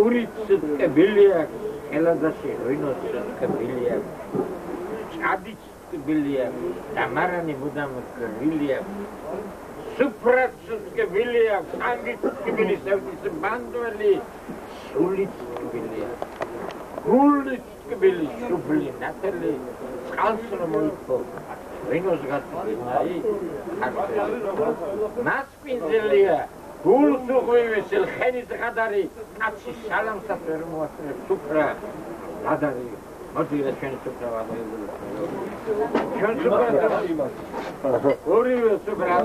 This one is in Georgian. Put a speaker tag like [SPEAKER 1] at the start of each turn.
[SPEAKER 1] ურიც ტკბილი აქვს ელადაში რინოს ტკბილი აქვს ჭადიც ტკბილი აქვს დამარანი მუდამ ტკბილი აქვს სუფრაც ტკბილი აქვს ანგიც ტკბილი სევდის ბანდველი სულიც ტკბილი აქვს გულიც ტკბილი სუფლი ნათელი წყალს რომ მოიქო რინოს გაწყვეტაი მასპინძელია გულს უღვივისილ ხენის ღადარი კაცი სალამსაც ვერ მოასწრებს. სუფრა ღადარი მოდი რა ჩვენ სუფრა ვადრებული ჩვენ სუფრა ორივე სუფრა